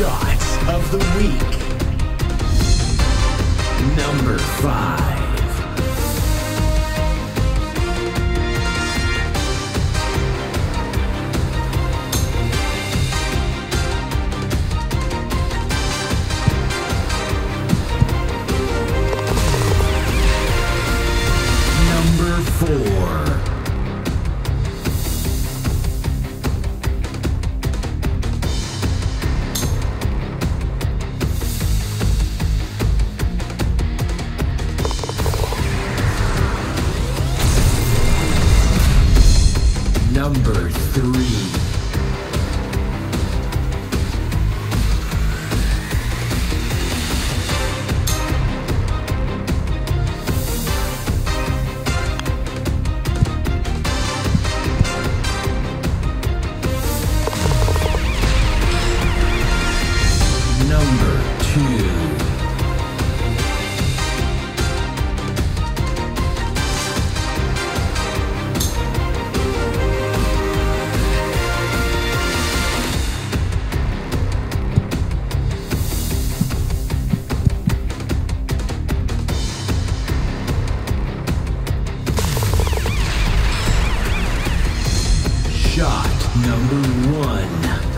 Shots of the Week. Number five. Number four. Number three. Shot number one.